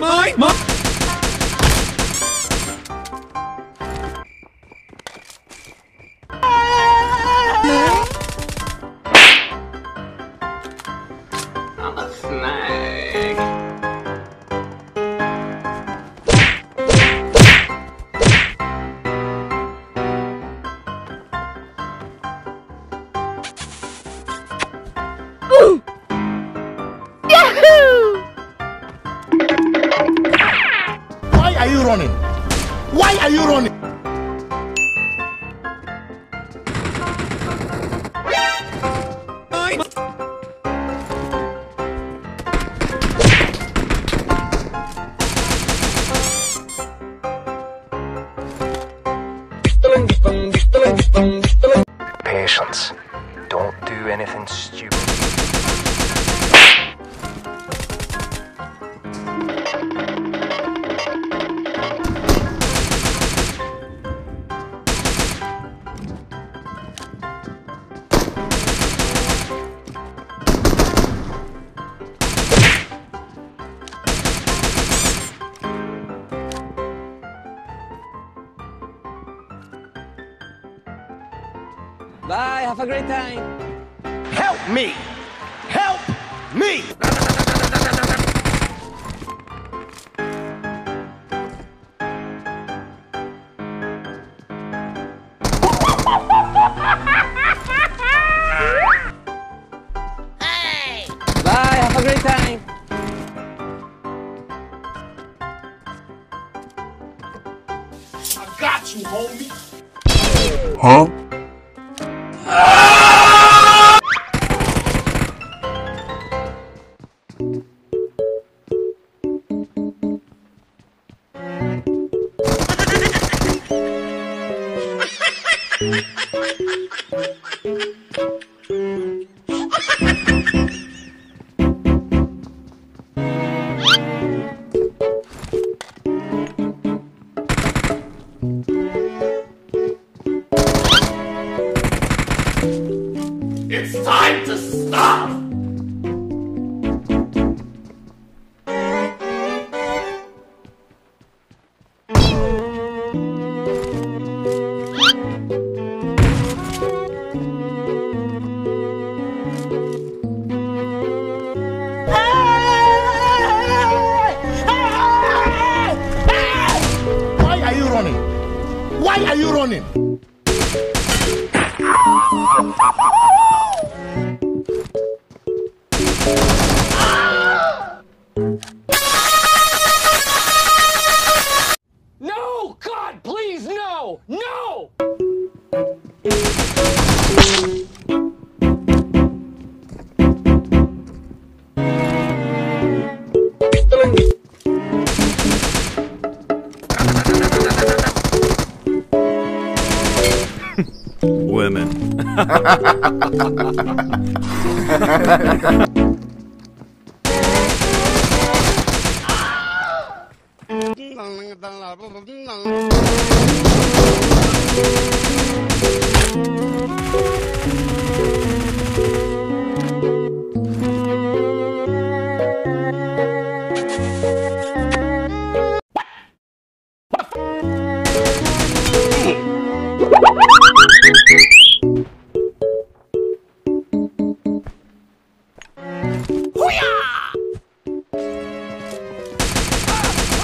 Mine, mine. You running? Why are you running? Patience. Don't do anything stupid. Bye, have a great time. Help me! Help me! Bye, have a great time. I got you, homie. It's time to stop! Hey! Hey! Why are you running? Why are you running? Women.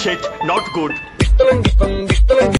Shit, not good.